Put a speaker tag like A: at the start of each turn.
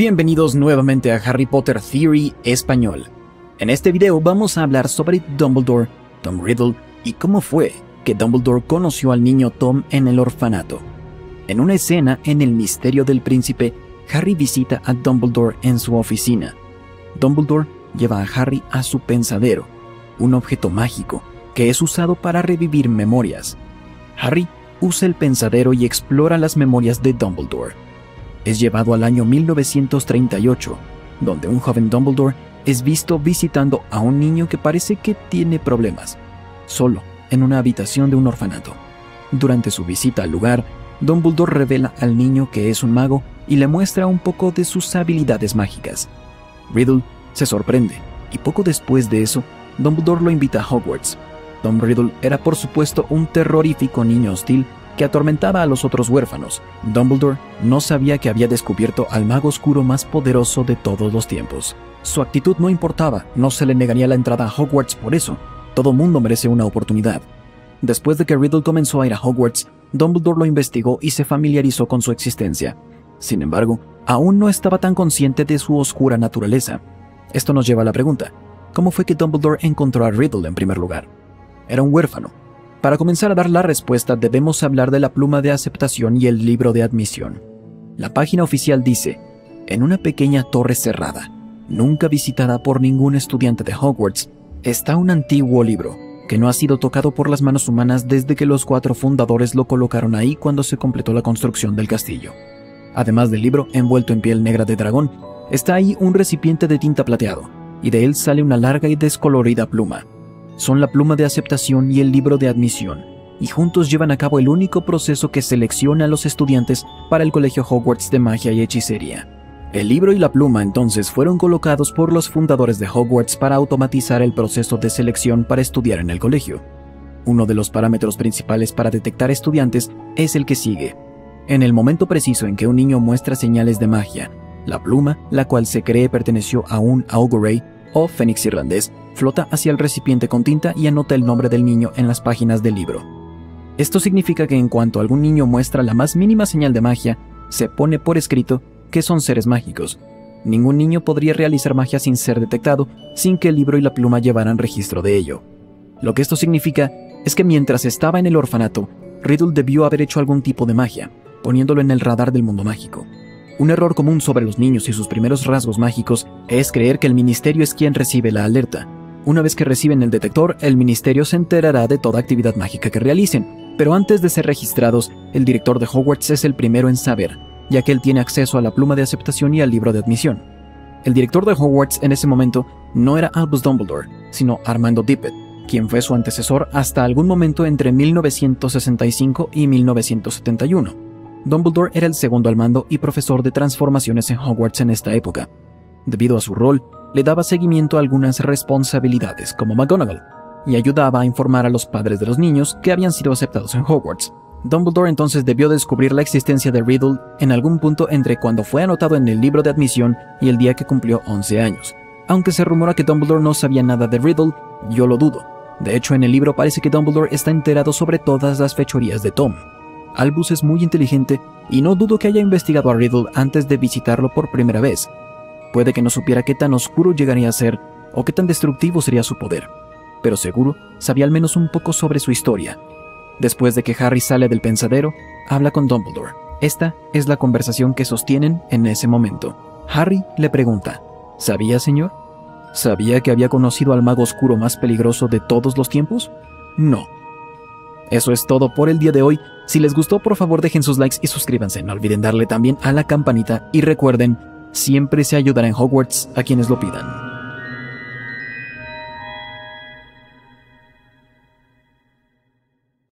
A: Bienvenidos nuevamente a Harry Potter Theory Español. En este video vamos a hablar sobre Dumbledore, Tom Riddle y cómo fue que Dumbledore conoció al niño Tom en el orfanato. En una escena en El Misterio del Príncipe, Harry visita a Dumbledore en su oficina. Dumbledore lleva a Harry a su pensadero, un objeto mágico que es usado para revivir memorias. Harry usa el pensadero y explora las memorias de Dumbledore es llevado al año 1938, donde un joven Dumbledore es visto visitando a un niño que parece que tiene problemas, solo en una habitación de un orfanato. Durante su visita al lugar, Dumbledore revela al niño que es un mago y le muestra un poco de sus habilidades mágicas. Riddle se sorprende y poco después de eso, Dumbledore lo invita a Hogwarts. Tom Riddle era por supuesto un terrorífico niño hostil que atormentaba a los otros huérfanos. Dumbledore no sabía que había descubierto al mago oscuro más poderoso de todos los tiempos. Su actitud no importaba, no se le negaría la entrada a Hogwarts por eso. Todo mundo merece una oportunidad. Después de que Riddle comenzó a ir a Hogwarts, Dumbledore lo investigó y se familiarizó con su existencia. Sin embargo, aún no estaba tan consciente de su oscura naturaleza. Esto nos lleva a la pregunta, ¿cómo fue que Dumbledore encontró a Riddle en primer lugar? Era un huérfano, para comenzar a dar la respuesta debemos hablar de la pluma de aceptación y el libro de admisión. La página oficial dice, en una pequeña torre cerrada, nunca visitada por ningún estudiante de Hogwarts, está un antiguo libro que no ha sido tocado por las manos humanas desde que los cuatro fundadores lo colocaron ahí cuando se completó la construcción del castillo. Además del libro envuelto en piel negra de dragón, está ahí un recipiente de tinta plateado, y de él sale una larga y descolorida pluma, son la pluma de aceptación y el libro de admisión, y juntos llevan a cabo el único proceso que selecciona a los estudiantes para el Colegio Hogwarts de Magia y Hechicería. El libro y la pluma entonces fueron colocados por los fundadores de Hogwarts para automatizar el proceso de selección para estudiar en el colegio. Uno de los parámetros principales para detectar estudiantes es el que sigue. En el momento preciso en que un niño muestra señales de magia, la pluma, la cual se cree perteneció a un Augurey o Fénix irlandés, flota hacia el recipiente con tinta y anota el nombre del niño en las páginas del libro. Esto significa que en cuanto algún niño muestra la más mínima señal de magia, se pone por escrito que son seres mágicos. Ningún niño podría realizar magia sin ser detectado, sin que el libro y la pluma llevaran registro de ello. Lo que esto significa es que mientras estaba en el orfanato, Riddle debió haber hecho algún tipo de magia, poniéndolo en el radar del mundo mágico. Un error común sobre los niños y sus primeros rasgos mágicos es creer que el ministerio es quien recibe la alerta, una vez que reciben el detector, el ministerio se enterará de toda actividad mágica que realicen, pero antes de ser registrados, el director de Hogwarts es el primero en saber, ya que él tiene acceso a la pluma de aceptación y al libro de admisión. El director de Hogwarts en ese momento no era Albus Dumbledore, sino Armando Dippet, quien fue su antecesor hasta algún momento entre 1965 y 1971. Dumbledore era el segundo al mando y profesor de transformaciones en Hogwarts en esta época. Debido a su rol, le daba seguimiento a algunas responsabilidades como McGonagall y ayudaba a informar a los padres de los niños que habían sido aceptados en Hogwarts. Dumbledore entonces debió descubrir la existencia de Riddle en algún punto entre cuando fue anotado en el libro de admisión y el día que cumplió 11 años. Aunque se rumora que Dumbledore no sabía nada de Riddle, yo lo dudo. De hecho, en el libro parece que Dumbledore está enterado sobre todas las fechorías de Tom. Albus es muy inteligente y no dudo que haya investigado a Riddle antes de visitarlo por primera vez, Puede que no supiera qué tan oscuro llegaría a ser o qué tan destructivo sería su poder, pero seguro sabía al menos un poco sobre su historia. Después de que Harry sale del pensadero, habla con Dumbledore. Esta es la conversación que sostienen en ese momento. Harry le pregunta, ¿Sabía, señor? ¿Sabía que había conocido al mago oscuro más peligroso de todos los tiempos? No. Eso es todo por el día de hoy. Si les gustó, por favor dejen sus likes y suscríbanse. No olviden darle también a la campanita y recuerden Siempre se ayudará en Hogwarts a quienes lo pidan.